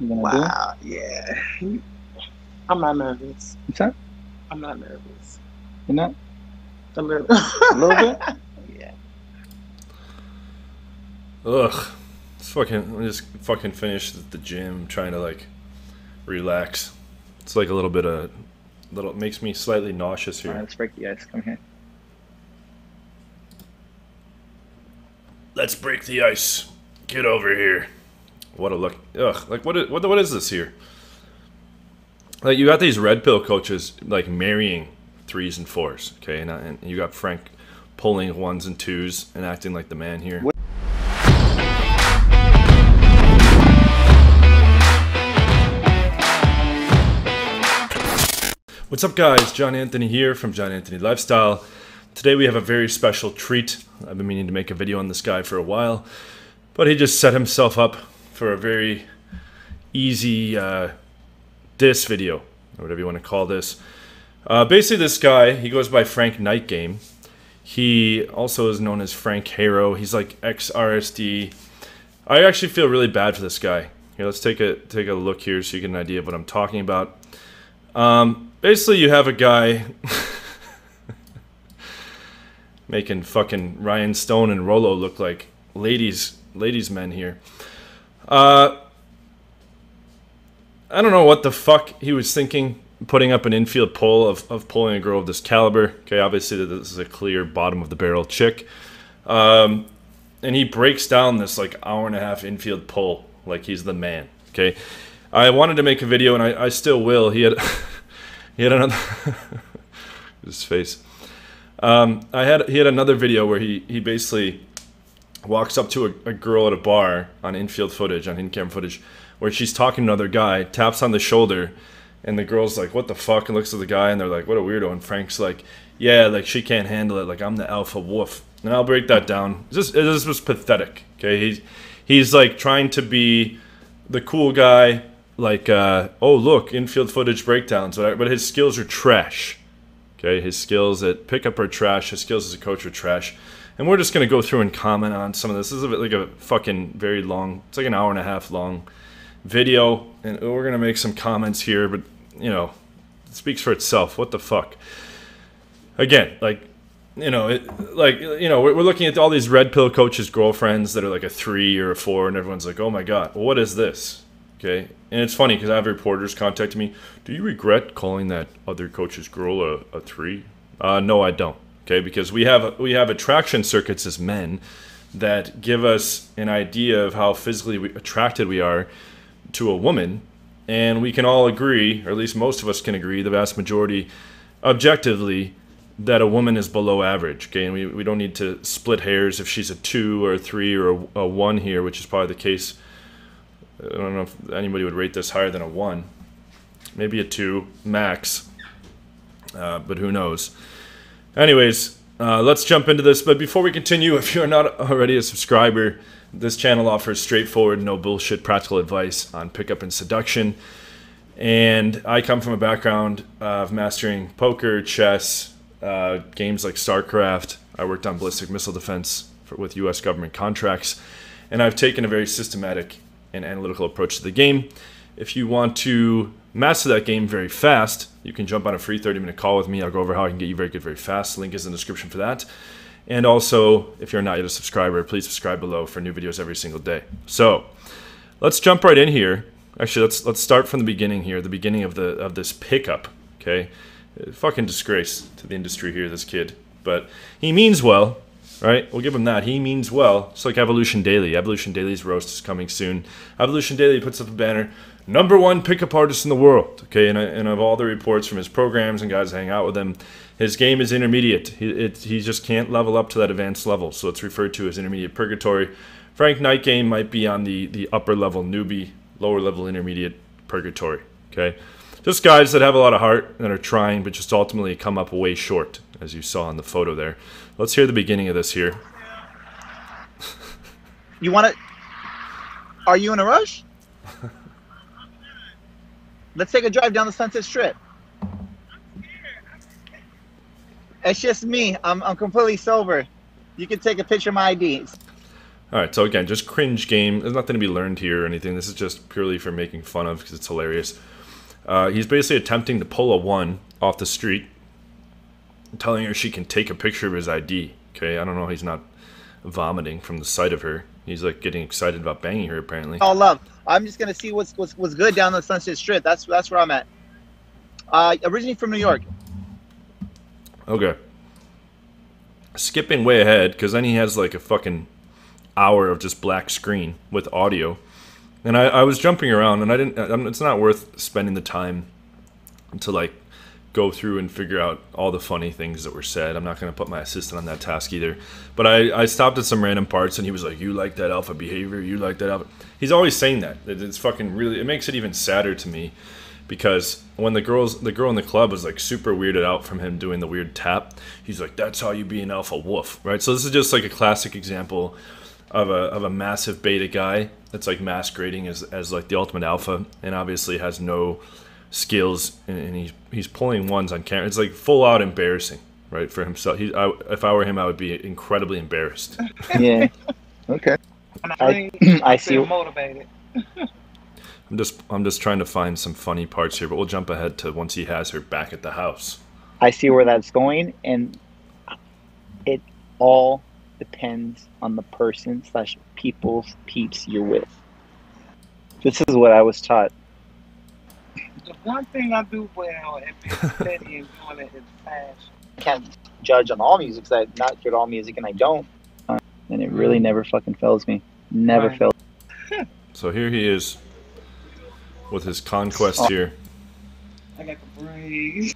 Wow. Yeah. I'm not nervous. What's that? I'm not nervous. You're not? A little. A little bit? yeah. Ugh. It's fucking. I just fucking finished at the gym, trying to like relax. It's like a little bit of, little. It makes me slightly nauseous All right, here. let's break the ice. Come here. Let's break the ice. Get over here. What a look. Ugh. Like what? Is, what? What is this here? Like you got these red pill coaches like marrying threes and fours. Okay, and, uh, and you got Frank pulling ones and twos and acting like the man here. What- What's up, guys? John Anthony here from John Anthony Lifestyle. Today we have a very special treat. I've been meaning to make a video on this guy for a while, but he just set himself up for a very easy uh, diss video, or whatever you want to call this. Uh, basically, this guy, he goes by Frank Nightgame. He also is known as Frank Haro. He's like ex RSD. I actually feel really bad for this guy. Here, let's take a take a look here so you get an idea of what I'm talking about. Um, basically, you have a guy making fucking Ryan Stone and Rolo look like ladies, ladies men here. Uh, I don't know what the fuck he was thinking, putting up an infield poll of, of pulling a girl of this caliber. Okay, obviously this is a clear bottom of the barrel chick. Um, and he breaks down this like hour and a half infield pull like he's the man. Okay, I wanted to make a video and I, I still will. He had he had another his face. Um, I had he had another video where he he basically walks up to a, a girl at a bar on infield footage on in-cam footage where she's talking to another guy, taps on the shoulder, and the girl's like, "What the fuck?" and looks at the guy and they're like, "What a weirdo." And Frank's like, "Yeah, like she can't handle it. Like I'm the alpha wolf." And I'll break that down. This this was pathetic. Okay, he's he's like trying to be the cool guy, like, uh, oh look, infield footage breakdowns, but his skills are trash. Okay, his skills at pickup are trash. His skills as a coach are trash. And we're just gonna go through and comment on some of this. This is a bit like a fucking very long. It's like an hour and a half long video, and we're gonna make some comments here. But you know, it speaks for itself. What the fuck? Again, like you know, it, like you know, we're, we're looking at all these red pill coaches' girlfriends that are like a three or a four, and everyone's like, "Oh my god, what is this?" Okay, and it's funny because I have reporters contacting me. Do you regret calling that other coach's girl a, a three? Uh, no, I don't. Okay, because we have we have attraction circuits as men that give us an idea of how physically attracted we are to a woman, and we can all agree, or at least most of us can agree, the vast majority, objectively, that a woman is below average. Okay, and we, we don't need to split hairs if she's a two or a three or a, a one here, which is probably the case. I don't know if anybody would rate this higher than a one, maybe a two max, uh, but who knows. Anyways, uh, let's jump into this. But before we continue, if you're not already a subscriber, this channel offers straightforward, no bullshit practical advice on pickup and seduction. And I come from a background of mastering poker, chess, uh, games like StarCraft. I worked on ballistic missile defense for, with U.S. government contracts, and I've taken a very systematic and analytical approach to the game. If you want to master that game very fast, you can jump on a free 30 minute call with me. I'll go over how I can get you very good very fast. Link is in the description for that. And also, if you're not yet a subscriber, please subscribe below for new videos every single day. So, let's jump right in here. Actually, let's let's start from the beginning here, the beginning of the of this pickup. Okay, fucking disgrace to the industry here, this kid. But he means well, right? We'll give him that. He means well. It's like Evolution Daily. Evolution Daily's roast is coming soon. Evolution Daily puts up a banner, number one pickup artist in the world. Okay, and, and of all the reports from his programs and guys hang out with him, his game is intermediate. He, it, he just can't level up to that advanced level, so it's referred to as intermediate purgatory. Frank Night Game might be on the, the upper level newbie, lower level intermediate purgatory. Okay, just guys that have a lot of heart that are trying, but just ultimately come up way short, as you saw in the photo there. Let's hear the beginning of this here. You want to? Are you in a rush? Let's take a drive down the Sunset Strip. It's just me. I'm, I'm completely sober. You can take a picture of my IDs. All right, so again, just cringe game. There's nothing to be learned here or anything. This is just purely for making fun of because it's hilarious. Uh, he's basically attempting to pull a one off the street, telling her she can take a picture of his ID. Okay, I don't know. He's not vomiting from the sight of her. He's like getting excited about banging her. Apparently, all love. I'm just gonna see what's what's, what's good down the Sunset Strip. That's that's where I'm at. Uh, originally from New York. Okay. Skipping way ahead because then he has like a fucking hour of just black screen with audio, and I, I was jumping around and I didn't. I'm, it's not worth spending the time to like go through and figure out all the funny things that were said. I'm not going to put my assistant on that task either. But I, I stopped at some random parts and he was like, You like that alpha behavior? You like that alpha. He's always saying that. It's fucking really, it makes it even sadder to me because when the girls, the girl in the club was like super weirded out from him doing the weird tap, he's like, That's how you be an alpha wolf, right? So this is just like a classic example of a, of a massive beta guy that's like masquerading as, as like the ultimate alpha and obviously has no skills and, and he's he's pulling ones on camera. It's like full out embarrassing, right, for himself. He, I, if I were him, I would be incredibly embarrassed. Yeah. okay. I, I I see- motivated. I'm just I'm just trying to find some funny parts here, but we'll jump ahead to once he has her back at the house. I see where that's going, and it all depends on the person slash people's peeps you're with. This is what I was taught. The one thing I do well and being steady and doing it is fashion. I can't judge on all music because I've not heard all music and I don't, Uh, and it really never fucking fails me. Never Right. fails. So here he is with his conquest Oh. here. I got the braids.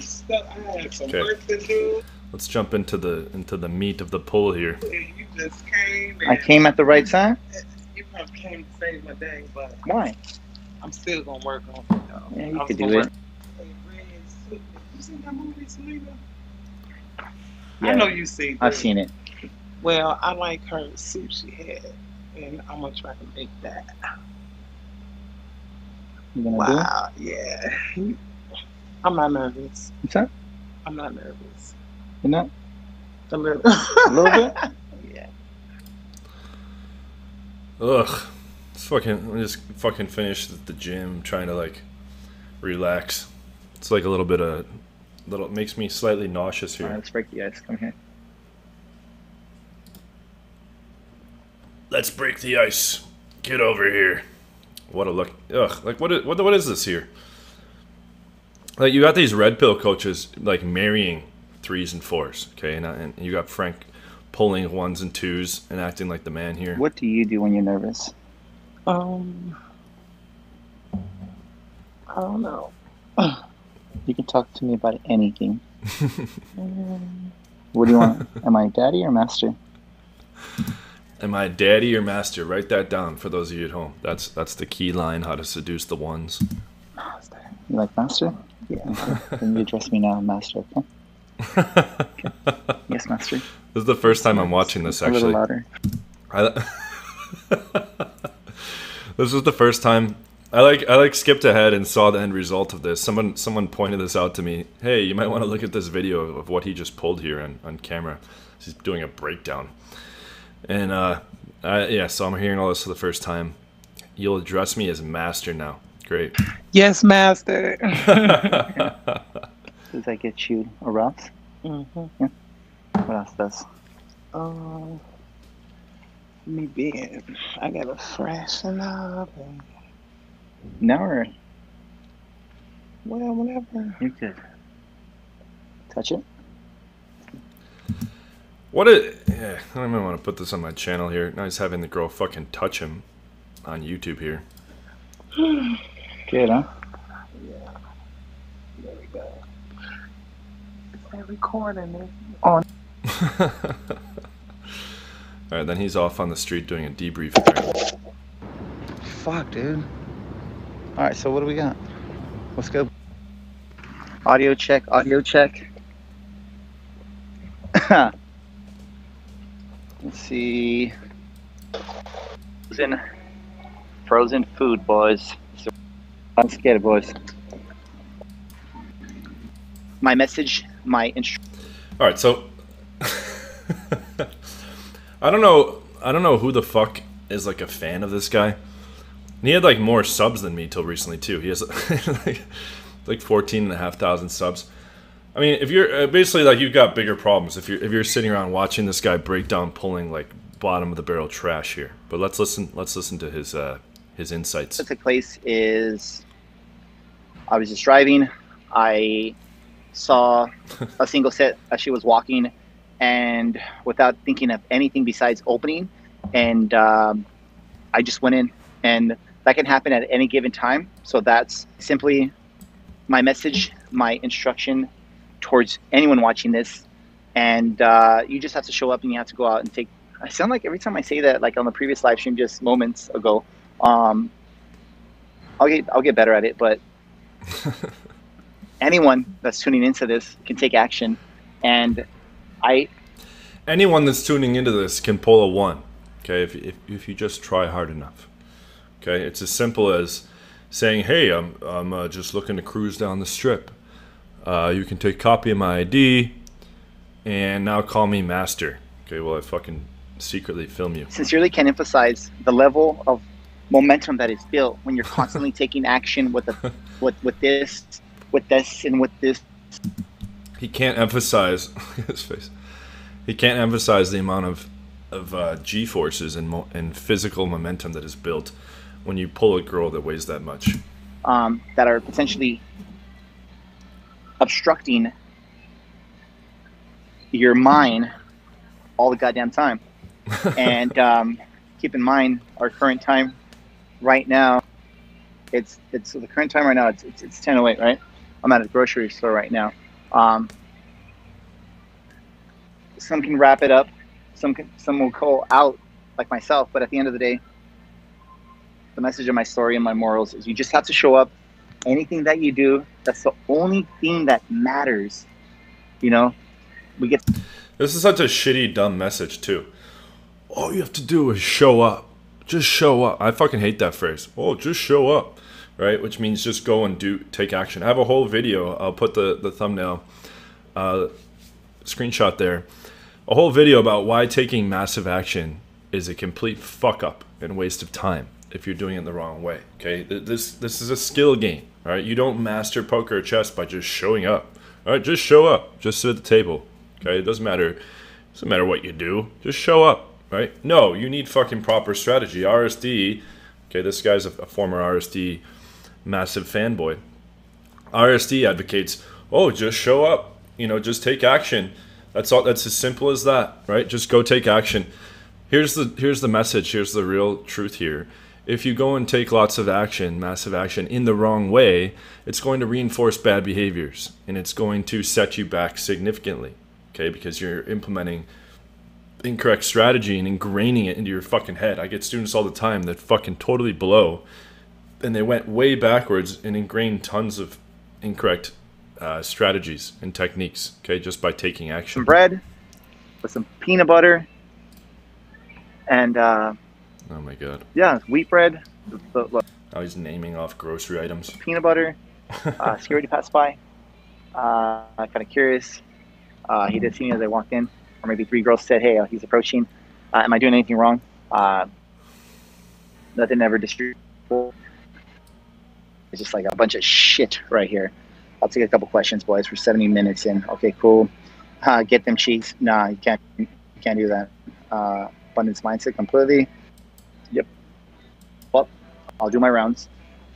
Stuff- I had some Okay. work to do, Let's jump into the into the meat of the pull here. and you just came. I came at the right time. You probably came to save my day, but Why? I'm still gonna work on it. Though. Yeah, I you was could gonna do it. Hey, Red Suit. You seen that movie, Selena? Yeah, I know you see. I've seen it. Well, I like her suit she had, and I'm gonna try to make that. You gonna do it? Wow, yeah. I'm not nervous. What's that? I'm not nervous. You know? A little. A little bit. yeah. Ugh. It's fucking. I just fucking finished at the gym, trying to like relax. It's like a little bit of little. It makes me slightly nauseous All right, here. let's break the ice. Come here. Let's break the ice. Get over here. What a look. Ugh. Like what? Is, what? What is this here? Like you got these red pill coaches like marrying threes and fours. Okay, and, and you got Frank pulling ones and twos and acting like the man here. What do you do when you're nervous? Um. I don't know. You can talk to me about anything. What do you want? Am I daddy or master? Am I daddy or master? Write that down for those of you at home. That's that's the key line how to seduce the ones. Master. You like master? Yeah. Then you address me now, master. Okay? Yes, master. This is the first time I'm watching this actually. A little louder. I, this was the first time I like I like skipped ahead and saw the end result of this. Someone someone pointed this out to me. Hey, you might want to look at this video of what he just pulled here on, on camera. He's doing a breakdown. And uh I, yeah, so I'm hearing all this for the first time. You'll address me as master now. Great. Yes, master. Does that get you aroused? mm-hmm. What else does? Um, me being, I gotta freshen up and Now or well, whatever. you're good. Touch it. What a yeah, I don't even want to put this on my channel here. Nice having the girl fucking touch him on YouTube here. Good, huh? Yeah. There we go. Is that recording it? All right, then he's off on the street doing a debrief. apparently. Fuck, dude. All right, so what do we got? Let's go. Audio check. Audio check. Let's see. Who's in frozen food, boys. Let's get boys. My message, my instru- All right, so I don't know. I don't know who the fuck is like a fan of this guy. And he had like more subs than me till recently too. He has like like fourteen and a half thousand subs. I mean, if you're uh, basically like you've got bigger problems if you're if you're sitting around watching this guy break down pulling like bottom of the barrel trash here. But let's listen. Let's listen to his uh, his insights. took place is I was just driving. I saw a single set as she was walking, and without thinking of anything besides opening, and um, I just went in, and that can happen at any given time. So that's simply my message, my instruction towards anyone watching this, and uh, you just have to show up and you have to go out and take. I sound like every time I say that, like on the previous live stream just moments ago. Um, I'll get I'll get better at it, but anyone that's tuning into this can take action, and I Anyone that's tuning into this can pull a one. Okay, if if, if you just try hard enough. Okay, it's as simple as saying, "Hey, I'm I'm uh, just looking to cruise down the strip. Uh, you can take copy of my ID, and now call me master." Okay, well I fucking secretly film you. sincerely can emphasize the level of momentum that is built when you're constantly taking action with the with with this with this and with this He can't emphasize his face. He can't emphasize the amount of of uh, g forces and mo- and physical momentum that is built when you pull a girl that weighs that much. um, that are potentially obstructing your mind all the goddamn time. and um, keep in mind our current time right now. It's it's the current time right now. It's it's, it's oh eight, right? I'm at a grocery store right now. Um, some can wrap it up. Some can, some will call out like myself. But at the end of the day, the message of my story and my morals is you just have to show up. Anything that you do, that's the only thing that matters. You know, we get This is such a shitty, dumb message too. All you have to do is show up. Just show up. I fucking hate that phrase. Oh, just show up, right? Which means just go and do take action. I have a whole video. I'll put the the thumbnail, uh, screenshot there. A whole video about why taking massive action is a complete fuck up and waste of time if you're doing it the wrong way. Okay, this this is a skill game. All right, you don't master poker or chess by just showing up. All right, just show up. Just sit at the table. Okay, it doesn't matter. It doesn't matter what you do. Just show up. Right? No, you need fucking proper strategy. RSD. Okay, this guy's a, a former RSD massive fanboy. RSD advocates, oh, just show up. You know, just take action. That's all. That's as simple as that, right? Just go take action. Here's the here's the message. Here's the real truth here. If you go and take lots of action, massive action, in the wrong way, it's going to reinforce bad behaviors and it's going to set you back significantly. Okay, because you're implementing incorrect strategy and ingraining it into your fucking head. I get students all the time that fucking totally blow and they went way backwards and ingrained tons of incorrect uh, strategies and techniques. Okay, just by taking action. some bread with some peanut butter and uh, Oh my god! yeah, wheat bread, the, the, the Now he's naming off grocery items. peanut butter. Uh, security passed by. Uh, kind of curious. Uh, he did see me as I walked in, or maybe three girls said, "Hey, uh, he's approaching. Uh, am I doing anything wrong?" Uh, nothing ever disrespectful. It's just like a bunch of shit right here. I'll take a couple questions, boys. We're 70 minutes in. Okay, cool. Uh, get them cheeks. Nah, you can't. You can't do that. Uh, abundance mindset completely. Yep. Well, I'll do my rounds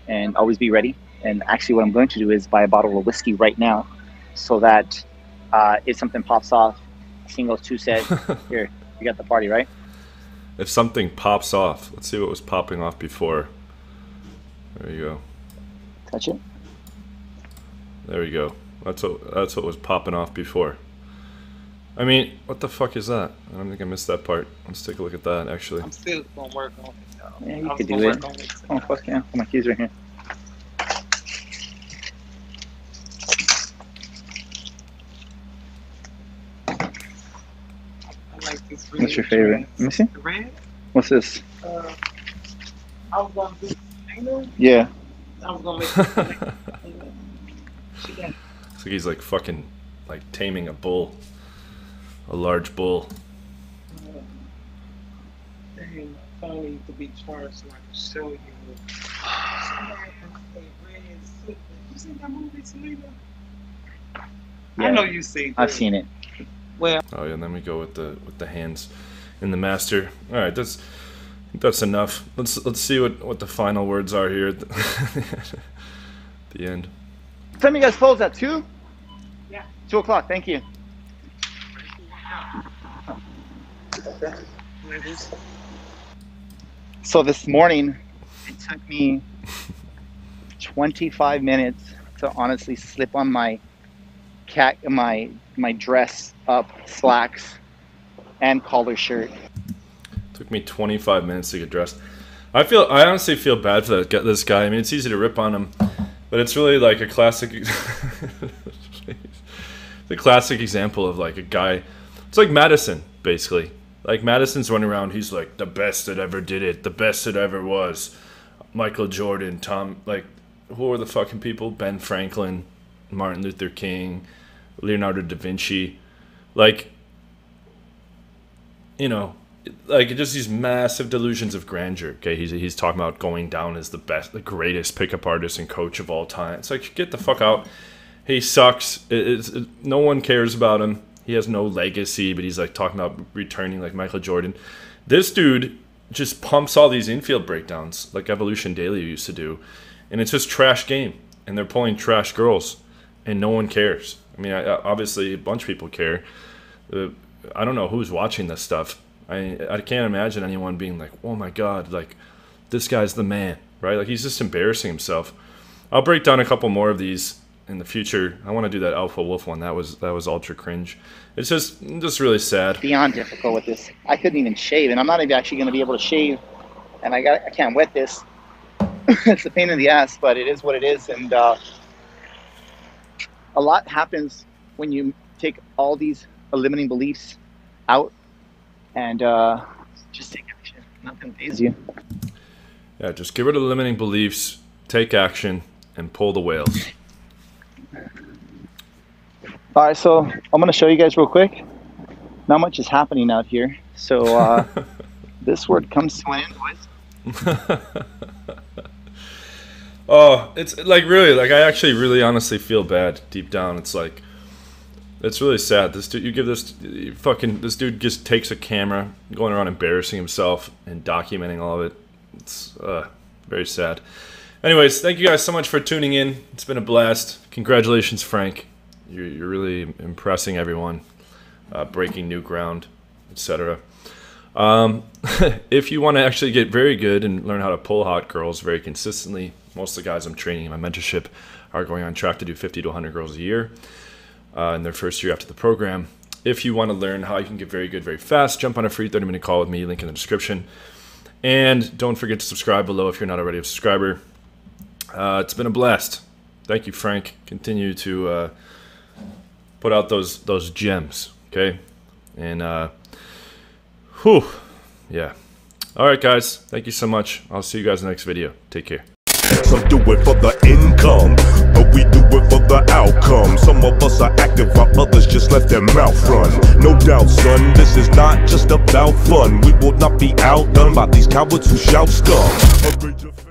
and always be ready. And actually, what I'm going to do is buy a bottle of whiskey right now, so that uh, if something pops off, singles two set. Here, you got the party, right? If something pops off, let's see what was popping off before. There you go. Touch it. There you go. That's what that's what was popping off before. I mean, what the fuck is that? I don't think I missed that part. Let's take a look at that actually. I'm still gonna work on it. though. Yeah, you I'm could do it. it Oh fuck yeah! My keys right here. I like this What's your favorite? dress. Let me see. The red? What's this? Uh, I was gonna do Selena. Yeah. I was gonna make. Selena. she got It's like he's like fucking like taming a bull, a large bull. uh, dang, I finally to be charged so I can show you. Somebody in a red suit. You seen that movie, Selena? I Yeah. know you seen. I've seen it. Well, Oh yeah, and then we go with the with the hands in the master. All right, that's that's enough. Let's let's see what what the final words are here at the, the end. Tell me you guys close at 2? Yeah. 2 o'clock, thank you. So this morning, it took me 25 minutes to honestly slip on my cat my my dress up slacks and collar shirt. Took me 25 minutes to get dressed. I feel I honestly feel bad for that, this guy. I mean, it's easy to rip on him, but it's really like a classic. the classic example of like a guy. It's like Madison, basically. Like Madison's running around. He's like the best that ever did it, the best that ever was. Michael Jordan, Tom, like who are the fucking people? Ben Franklin, Martin Luther King, Leonardo da Vinci, like you know, like just these massive delusions of grandeur. Okay, he's he's talking about going down as the best, the greatest pickup artist and coach of all time. It's like get the fuck out. He sucks. It, it, no one cares about him. He has no legacy, but he's like talking about returning like Michael Jordan. This dude just pumps all these infield breakdowns like Evolution Daily used to do, and it's just trash game. And they're pulling trash girls, and no one cares. I mean, I, obviously a bunch of people care. Uh, I don't know who's watching this stuff. I I can't imagine anyone being like, "Oh my god, like this guy's the man," right? Like he's just embarrassing himself. I'll break down a couple more of these in the future. I want to do that Alpha Wolf one. That was that was ultra cringe. It's just just really sad. Beyond difficult with this. I couldn't even shave, and I'm not even actually going to be able to shave. And I got I can't wet this. it's a pain in the ass, but it is what it is. And uh, a lot happens when you take all these limiting beliefs out and uh, just take action. Nothing pays you. Yeah, just get rid of the limiting beliefs, take action, and pull the whales. All right, so I'm going to show you guys real quick. Not much is happening out here. So uh, this word comes to an end, boys. Oh, it's like really like I actually really honestly feel bad deep down. It's like it's really sad. This dude, you give this you fucking this dude just takes a camera, going around embarrassing himself and documenting all of it. It's uh, very sad. Anyways, thank you guys so much for tuning in. It's been a blast. Congratulations, Frank. You're, you're really impressing everyone, uh, breaking new ground, etc. Um, if you want to actually get very good and learn how to pull hot girls very consistently, most of the guys I'm training in my mentorship are going on track to do 50 to 100 girls a year uh, in their first year after the program. If you want to learn how you can get very good very fast, jump on a free 30 minute call with me, link in the description. And don't forget to subscribe below if you're not already a subscriber. Uh, it's been a blast. Thank you, Frank. Continue to uh, put out those those gems, okay? And uh, whew, yeah. All right, guys. Thank you so much. I'll see you guys in the next video. Take care. It for the income, but we do it for the outcome. Some of us are active while others just let their mouth run. No doubt, son, this is not just about fun. We will not be outdone by these cowards who shout scum.